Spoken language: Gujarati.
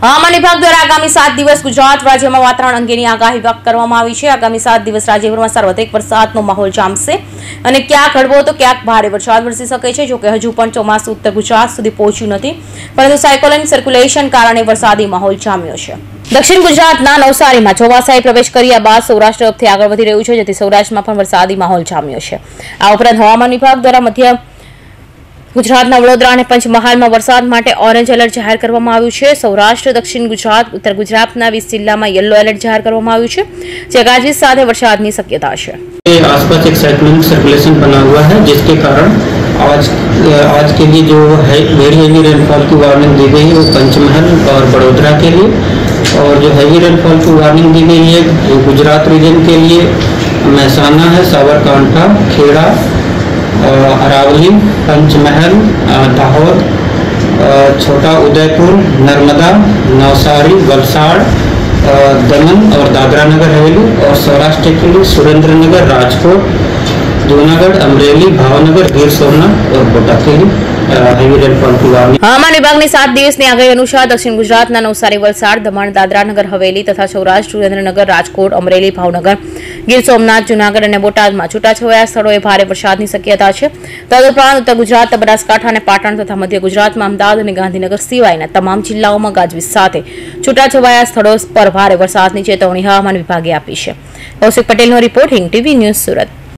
હવામાન વિભાગ દ્વારા આગામી સાત દિવસ ગુજરાત રાજ્યમાં વાતાવરણ અંગેની આગાહી વ્યક્ત કરવામાં આવી છે આગામી સાત દિવસ રાજ્યભરમાં સર્વાધિક વરસાદનો માહોલ જામશે અને ક્યાંક હળવો તો ક્યાંક ભારે વરસાદ વરસી શકે છે જોકે હજુ પણ ચોમાસું ઉત્તર ગુજરાત સુધી પહોંચ્યું નથી પરંતુ સાયકોલન સર્ક્યુલેશન કારણે વરસાદી માહોલ જામ્યો છે દક્ષિણ ગુજરાતના નવસારીમાં ચોમાસાએ પ્રવેશ કર્યા બાદ સૌરાષ્ટ્ર તરફથી આગળ વધી રહ્યું છે જેથી સૌરાષ્ટ્રમાં પણ વરસાદી માહોલ જામ્યો છે આ ઉપરાંત હવામાન વિભાગ દ્વારા મધ્ય गुजरात नवलोदरा ने पंचमहल में बरसात માટે ઓરેન્જ એલર્ટ જાહેર કરવામાં આવ્યું છે સૌરાષ્ટ્ર દક્ષિણ ગુજરાત ઉત્તર ગુજરાતના 20 જિલ્લામાં યલો એલર્ટ જાહેર કરવામાં આવ્યું છે જે આજે સાથે વરસાદની શક્યતા છે એક આસ パティック સેટમેન્ટ સર્ક્યુલેશન બના ہوا છે જેના કારણે આજ આજ કે liye જો હાઈ વેરી વેરી ફોરકાસ્ટ કરવામાં આવી દીધી છે પંચમહલ અને બરોદરા के लिए और जो वेरिबल फॉर्सकास्ट કરવામાં આવી દીધી है वो गुजरात रीजन के लिए महसाना है साबरकांठा खेड़ा अरावली पंचमहल दाहोद छोटा उदयपुर नर्मदा नवसारी वलसाड़ दमन और दादरा नगर हवेली और सौराष्ट्र के लिए सुरेंद्र नगर राजकोट जूनागढ़ अमरेली ભાવનગર ગીર સોમનાથ और બોટાદ હવામાન વિભાગની સાત દિવસની આગાહી અનુસાર દક્ષિણ ગુજરાતના નવસારી વલસાડ દમણ દાદરા નગર હવેલી તથા સૌરાષ્ટ્ર સુરેન્દ્રનગર રાજકોટ અમરેલી ભાવનગર ગીર સોમનાથ જૂનાગઢ અને બોટાદમાં છૂટાછવાયા સ્થળોએ ભારે વરસાદની શક્યતા છે તદુપરાંત ઉત્તર ગુજરાત બનાસકાંઠા અને પાટણ તથા મધ્ય ગુજરાતમાં અમદાવાદ અને ગાંધીનગર સિવાયના તમામ જિલ્લાઓમાં ગાજવીજ સાથે છૂટાછવાયા સ્થળો પર ભારે વરસાદની ચેતવણી હવામાન વિભાગે આપી છે કૌશિક પટેલનો રિપોર્ટિંગ ટીવી ન્યૂઝ સુરત